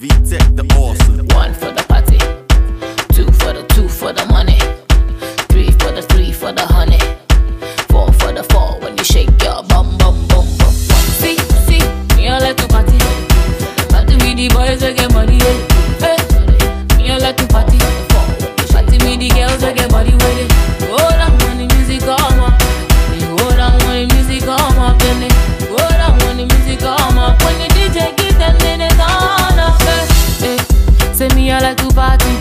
VTech the awesome. One for the like to party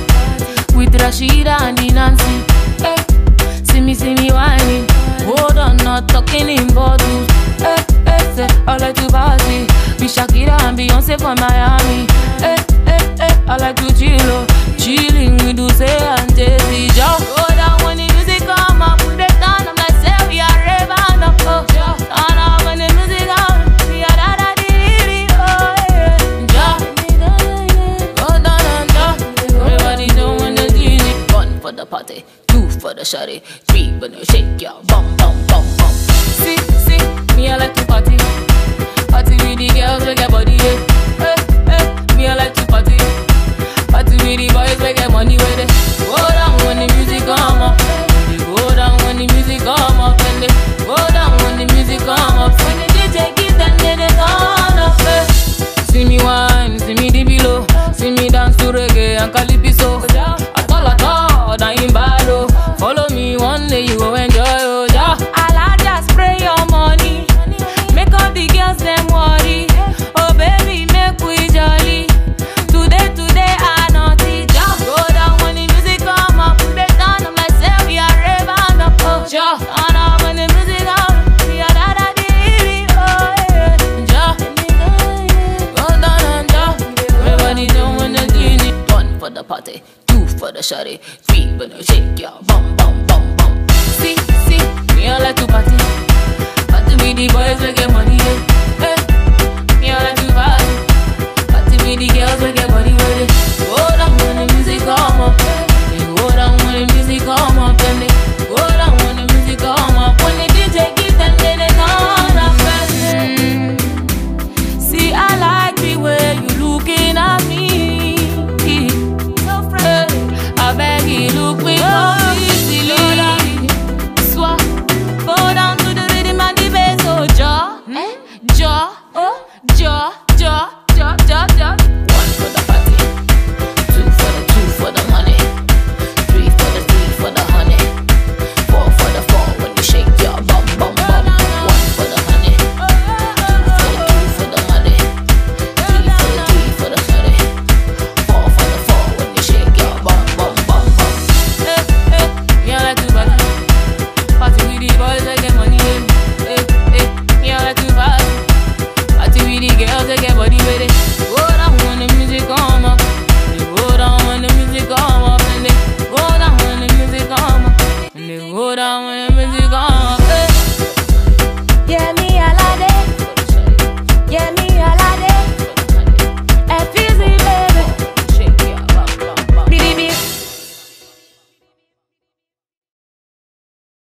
with Rashida and Nancy. Hey, eh, see me, see me whining. Oh, eh, eh, Hold on, not talking in bottles. Hey, hey, say, I like to party with Shakira and Beyonce from Miami. Hey, hey, hey, I like to chill, oh. chilling with Usain and Jay Z. for the shawty. Three when you shake your bum bum bum bum. See, see, me I like to party. Party with the for the party, two for the shawty, three when the shake your bum bum bum bum. See, see.